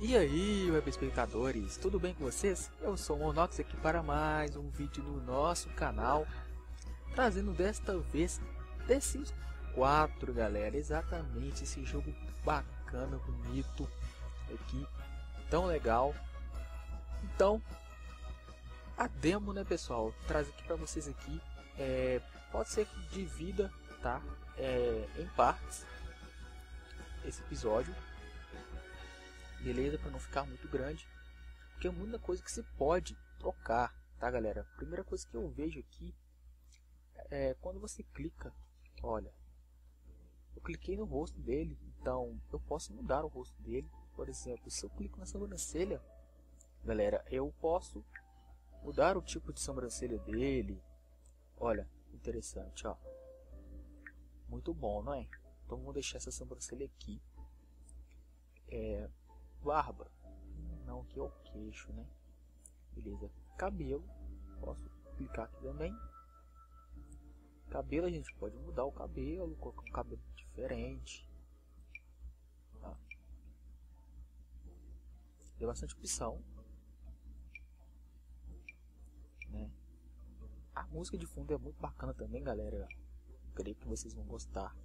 E aí, web espectadores, tudo bem com vocês? Eu sou o Monox aqui para mais um vídeo no nosso canal, trazendo desta vez The Sims 4, galera. Exatamente esse jogo bacana, bonito, aqui, tão legal. Então, a demo, né, pessoal? Traz aqui para vocês aqui. É, pode ser divida, tá? É, em partes esse episódio beleza? Para não ficar muito grande, porque é muita coisa que se pode trocar, tá, galera? Primeira coisa que eu vejo aqui é quando você clica, olha, eu cliquei no rosto dele, então eu posso mudar o rosto dele. Por exemplo, se eu clico na sobrancelha, galera, eu posso mudar o tipo de sobrancelha dele. Olha, interessante, ó. Muito bom, não é? Então vamos deixar essa sobrancelha aqui. É, barba. Não, que é o queixo, né? Beleza. Cabelo. Posso clicar aqui também. Cabelo a gente pode mudar o cabelo, colocar um cabelo diferente. Tá. Tem bastante opção. Né? A música de fundo é muito bacana também, galera. Creio que vocês vão gostar.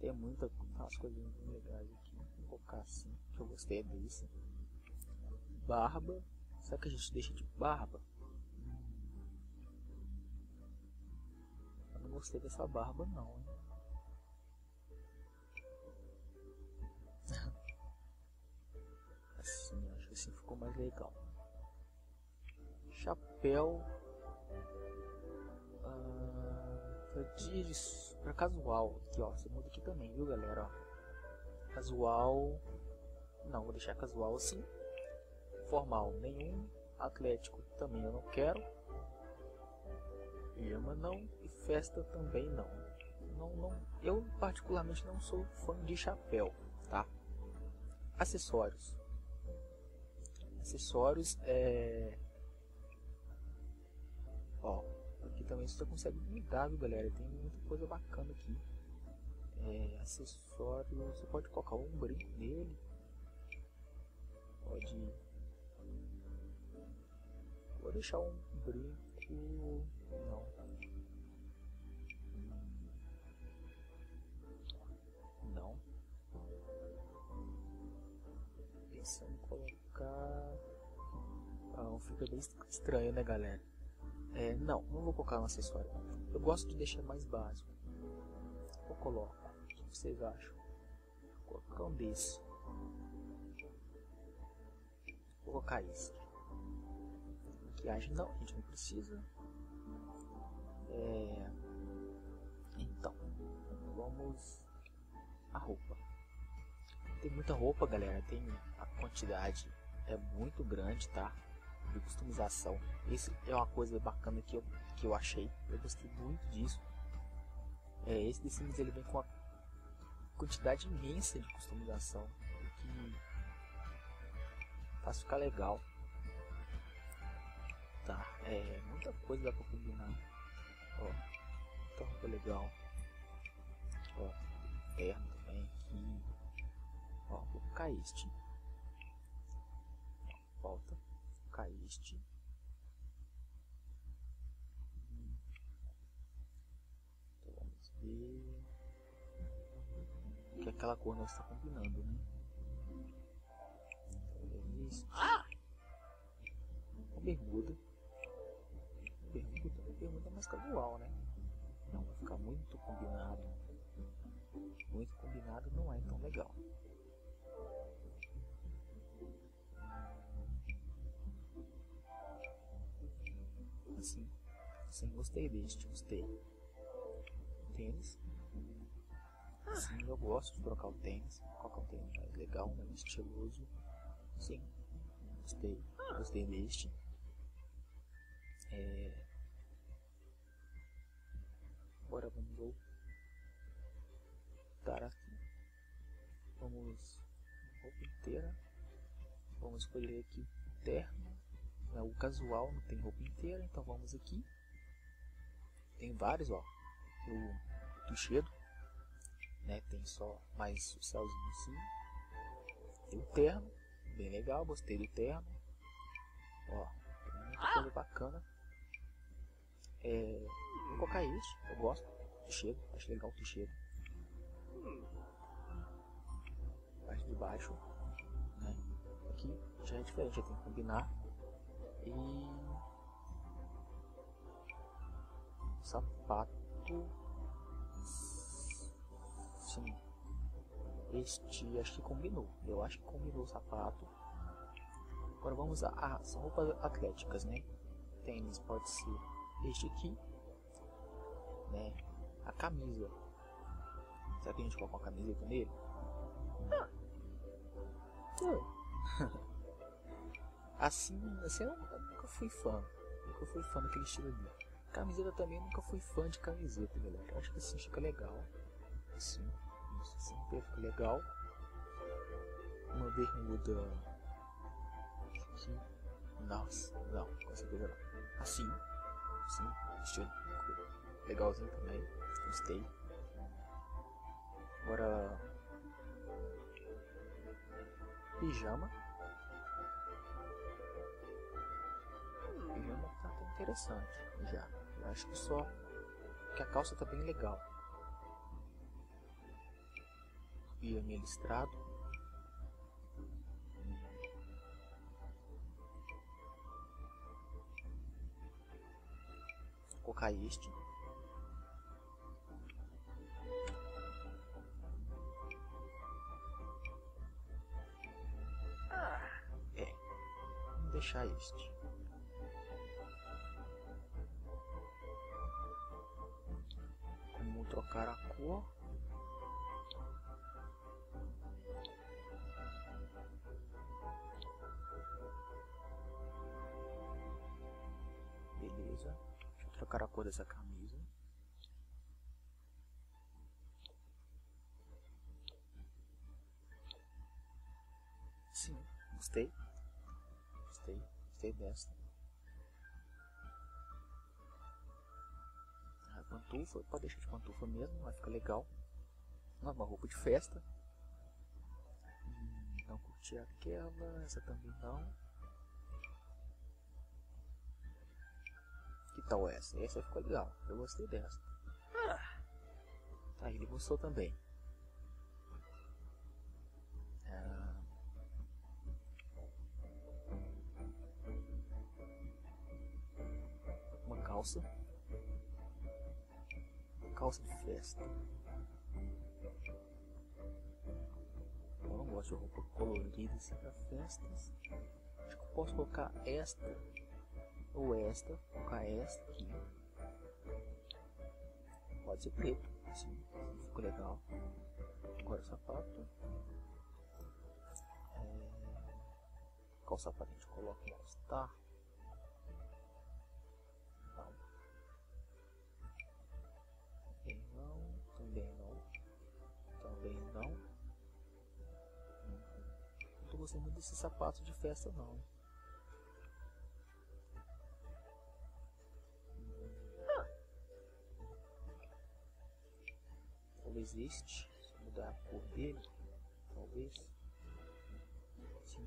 Tem muita umas coisas muito legais aqui. Vou colocar assim, que eu gostei disso. Barba. Será que a gente deixa de barba? Eu não gostei dessa barba não, hein? Assim, acho que assim ficou mais legal. Chapéu. Ah, dias para casual aqui ó você muda aqui também viu galera ó. casual não vou deixar casual assim formal nenhum atlético também eu não quero Irma não e festa também não não não eu particularmente não sou fã de chapéu tá acessórios acessórios é ó aqui também você consegue mudar, viu, galera? Tem muita coisa bacana aqui. É, acessório, você pode colocar um brinco nele. Pode. Vou deixar um brinco. Não. Não. Pensando em colocar. Ah, fica bem estranho, né, galera? É, não, não vou colocar um acessório. Eu gosto de deixar mais básico. Eu coloco. O que vocês acham? Vou colocar um desse. Vou colocar esse. Maquiagem não, a gente não precisa. É... Então, vamos a roupa. Tem muita roupa, galera. Tem a quantidade é muito grande, tá? de customização. Isso é uma coisa bacana que eu, que eu achei. Eu gostei muito disso. É, esse The Sims ele vem com uma quantidade imensa de customização que faz ficar legal. Tá, é muita coisa dá pra combinar. Ó, muita roupa legal. Ó, terno também aqui. Ó, vou colocar este. Volta colocar este. Então vamos ver. Que aquela cor não está combinando, né? Então é isso. Ah! Bermuda. Mais casual, né? Não vai ficar muito combinado. Muito combinado não é tão legal. assim. Sim, gostei deste, gostei. Tênis. Sim, eu gosto de trocar o tênis. Colocar um tênis mais legal, mais estiloso. Sim, gostei. Gostei deste. É... Agora vamos voltar aqui. Vamos roupa inteira. Vamos escolher aqui terno. É o casual não tem roupa inteira, então vamos aqui. Tem vários, ó. O tuchedo, né? Tem só mais o céuzinho assim. Tem o terno, bem legal, gostei do terno. Ó, muita coisa bacana. É, vou colocar esse, eu gosto. Tuchedo, acho legal o tuchedo. Parte de baixo, né? Aqui já é diferente, já tem que combinar. E sapato sim este acho que combinou eu acho que combinou o sapato agora vamos a roupas atléticas né tênis pode ser este aqui né a camisa será que a gente coloca uma camiseta nele ah. assim assim eu, nunca fui fã nunca fui fã daquele estilo ali Camiseta também nunca fui fã de camiseta, galera. Eu acho que assim fica legal. Assim, isso assim fica legal. Uma bermuda. Aqui. Nossa, não, com certeza não. Assim, assim, estilo legalzinho também. Gostei. Agora. Pijama. Pijama tá até interessante já. Eu acho que só que a calça tá bem legal. Guilherme listrado. Vou colocar este. É. Vamos deixar este. trocar a cor. Trocar a cor dessa camisa. Sim, gostei. Gostei, gostei dessa. pantufa, pode deixar de pantufa mesmo, vai ficar legal. Uma roupa de festa. Hum, não curti aquela, essa também não. Tal essa? Essa ficou legal, eu gostei dessa. Ah, tá, ele gostou também. Ah, uma calça calça de festa. Eu não gosto de roupa colorida assim para festas. Acho que eu posso colocar esta ou esta, colocar esta aqui. Pode ser preto, assim, ficou legal. Agora o sapato. É... Qual sapato a gente coloca? Tá. gostei muito desse sapato de festa não. Talvez este, se mudar a cor dele, talvez. Sim.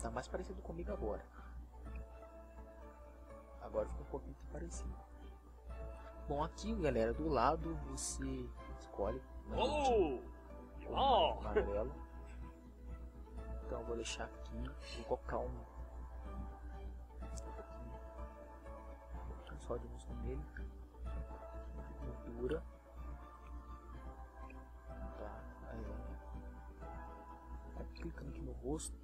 Tá mais parecido comigo agora. Agora ficou um pouquinho parecido. Bom, aqui galera, do lado você escolhe. Oh! Oh! Amarelo. Então vou deixar aqui, vou colocar um, um pouquinho só de música nele, gordura, rosto,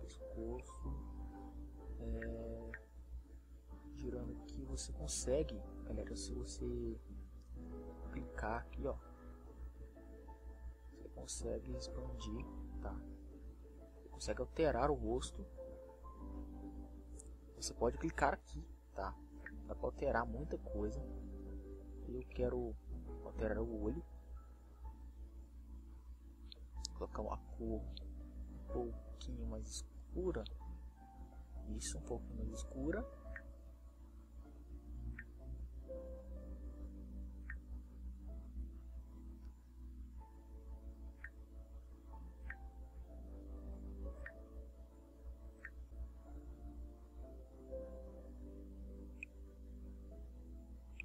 pescoço, é, girando aqui você consegue, galera, se você clicar aqui, ó, você consegue expandir, tá? consegue alterar o rosto. Você pode clicar aqui, tá? Dá pra alterar muita coisa. Eu quero alterar o olho. Colocar uma cor um pouquinho mais escura. Isso, um pouquinho mais escura.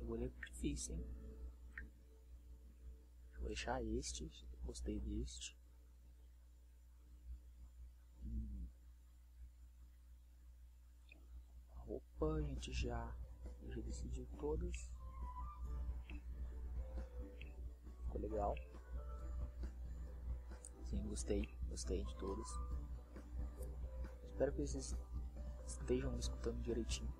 O olho é difícil, hein? Deixar este. Gostei deste. A roupa a gente já, já decidiu todas. Ficou legal. Sim, gostei. Gostei de todas. Espero que vocês estejam me escutando direitinho.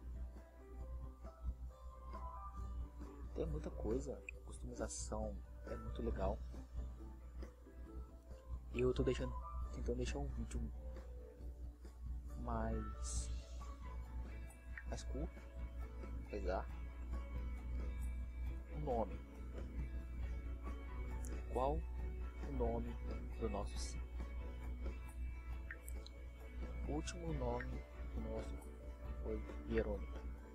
Tem muita coisa. Customização é muito legal. E eu tô deixando, tentando deixar um vídeo mais mais curto, apesar o nome. Qual o nome do nosso sim? O último nome do nosso foi Jerônimo.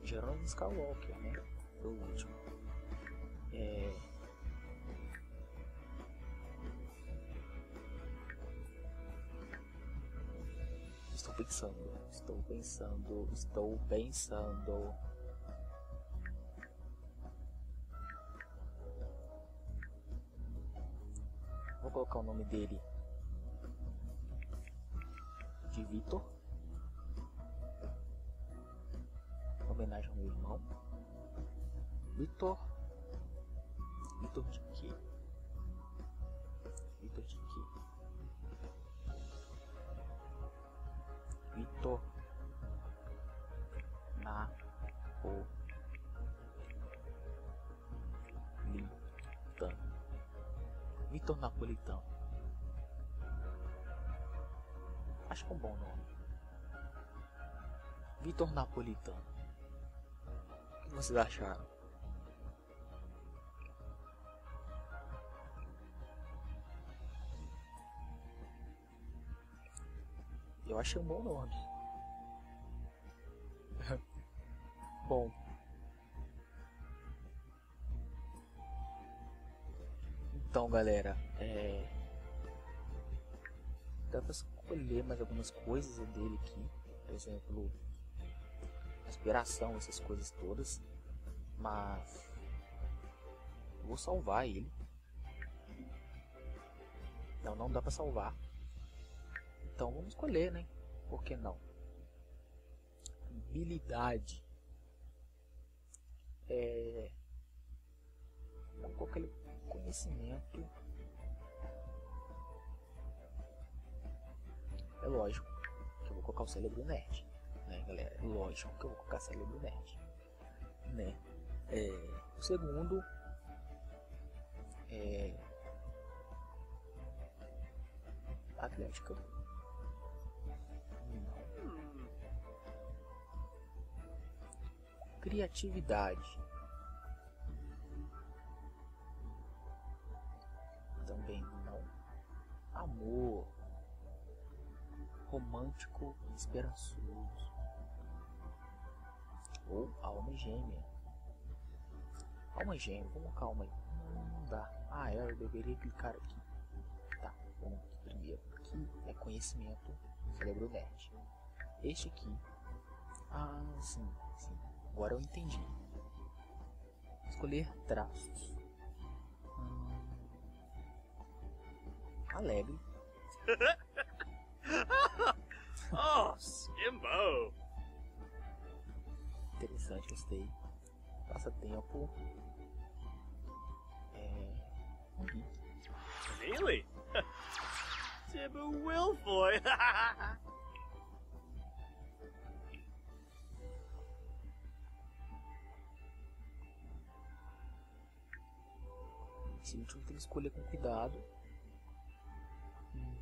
Jerônimo Skywalker, né? Foi o último. É... Estou pensando, estou pensando, estou pensando. Vou colocar o nome dele de Vitor. Homenagem ao meu irmão. Vitor. Vitor de quê? Vitor de Vitor na o Vitor Napolitano. Acho que é um bom nome. Vitor Napolitano. O que vocês acharam? Eu achei um bom nome. bom. Então, galera, é... dá pra escolher mais algumas coisas dele aqui. Por exemplo, aspiração, essas coisas todas. Mas vou salvar ele. Não, não dá pra salvar. Então vamos escolher, né? Por que não? Habilidade. É. Vamos conhecimento. É lógico que eu vou colocar o cérebro nerd, né, galera? É lógico que eu vou colocar cérebro nerd, né? É, o segundo é Atlética. Criatividade. Também não. Amor. Romântico esperançoso. Ou alma gêmea. Alma gêmea, vamos calma aí. Não, dá. Ah, é, eu deveria clicar aqui. Tá, vamos primeiro. Aqui é conhecimento cérebro nerd. Este aqui. Ah, sim, sim. Agora eu entendi. Escolher traços. Hum, alegre. oh, Skimbo! Interessante, gostei. Passatempo. É. geek. Really? Tibu Wilfoy! Esse último tem que escolher com cuidado. Hum.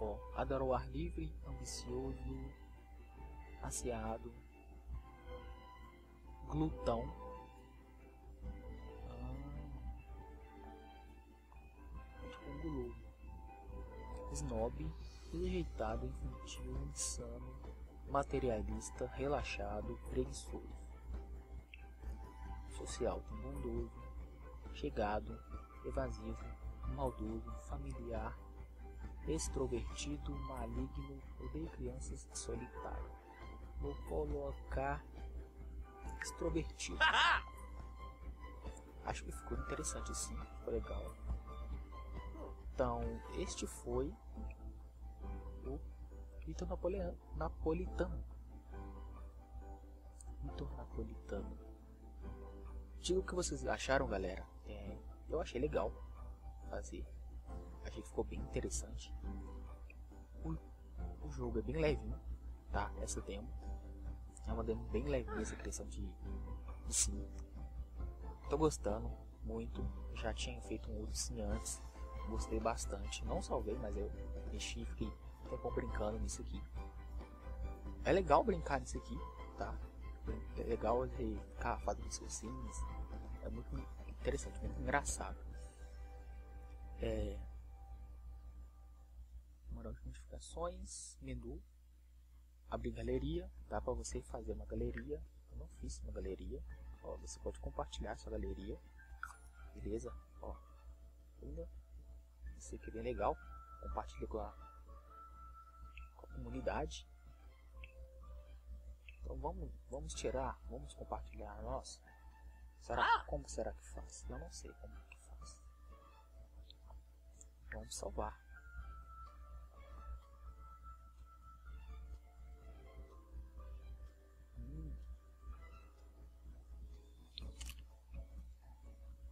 Ó, adora o ar livre, ambicioso, ansiado, glutão. Ah, um guloso. Snob, rejeitado, infantil, insano, materialista, relaxado, preguiçoso. Social, tem bondoso, chegado, evasivo, maldoso, familiar, extrovertido, maligno, odeio crianças solitário. Vou colocar extrovertido. Acho que ficou interessante sim, ficou legal. Então, este foi o Vitor Napoleão, Napolitano. Vitor Napolitano. Diga o que vocês acharam, galera. É, eu achei legal fazer. Achei que ficou bem interessante. O, o jogo é bem leve, tá? Essa demo. É uma demo bem leve essa criação de, de sim. Tô gostando muito. Já tinha feito um outro sim antes. Gostei bastante. Não salvei, mas eu mexi, fiquei um brincando nisso aqui. É legal brincar nisso aqui, tá? É legal você ficar fazendo sims. É muito interessante, muito engraçado. É... Moral de notificações, menu, abrir galeria, dá para você fazer uma galeria. Eu não fiz uma galeria. Ó, você pode compartilhar sua galeria, beleza? Ó, ainda isso aqui é bem legal. Compartilha com a, com a comunidade. Então vamos, vamos tirar, vamos compartilhar. Nossa, será como será que faz? Eu não sei como que faz. Vamos salvar. Hum.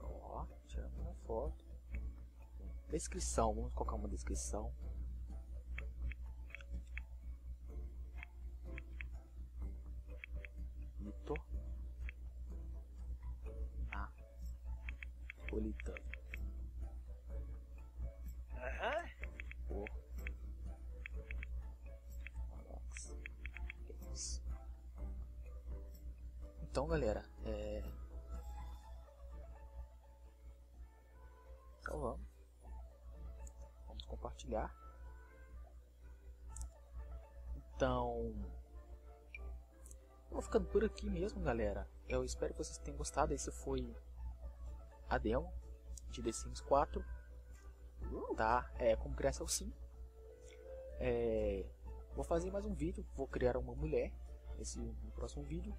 Ó, tiramos uma foto. Descrição, vamos colocar uma descrição. Vitor Napolitano. Uh-huh. Por Alex Games. Então, galera, é... Então vamos. Vamos compartilhar. Então, eu vou ficando por aqui mesmo, galera. Eu espero que vocês tenham gostado. Esse foi a demo de The Sims 4. Tá? É como criar seu sim. É, vou fazer mais um vídeo. Vou criar uma mulher. Esse no próximo vídeo.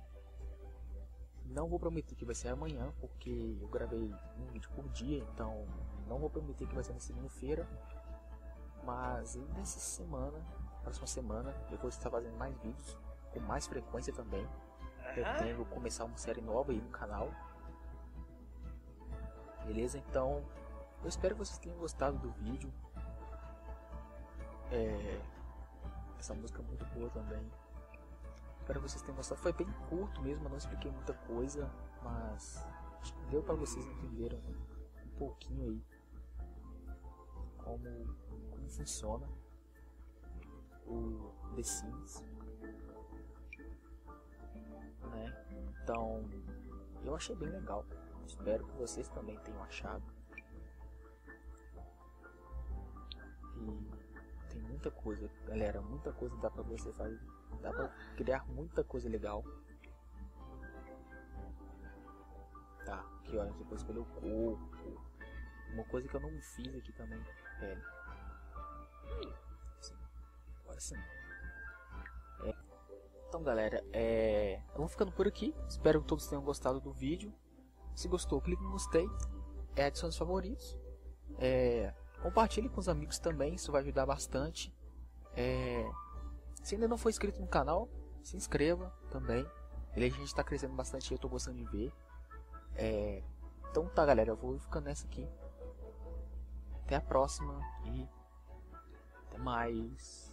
Não vou prometer que vai ser amanhã, porque eu gravei um vídeo por dia, então não vou prometer que vai ser na segunda-feira. Mas nessa semana, próxima semana, eu vou estar fazendo mais vídeos com mais frequência também. Pretendo começar uma série nova aí no canal. Beleza? Então, eu espero que vocês tenham gostado do vídeo. É... Essa música é muito boa também. Espero que vocês tenham gostado. Foi bem curto mesmo, eu não expliquei muita coisa, mas acho que deu para vocês entenderem um pouquinho aí como, como funciona o The Sims. Né? Então, eu achei bem legal. Espero que vocês também tenham achado. E tem muita coisa, galera, muita coisa dá pra você fazer. Dá pra criar muita coisa legal. Tá, aqui ó, a gente pode escolher o corpo. Uma coisa que eu não fiz aqui também, pele. Sim. Agora sim. É. Então galera, é... vou ficando por aqui. Espero que todos tenham gostado do vídeo. Se gostou, clique em gostei. É adicione favoritos. É... Compartilhe com os amigos também, isso vai ajudar bastante. É... Se ainda não for inscrito no canal, se inscreva também. Ele a gente está crescendo bastante, eu estou gostando de ver. É... Então tá galera, eu vou ficando nessa aqui. Até a próxima e até mais.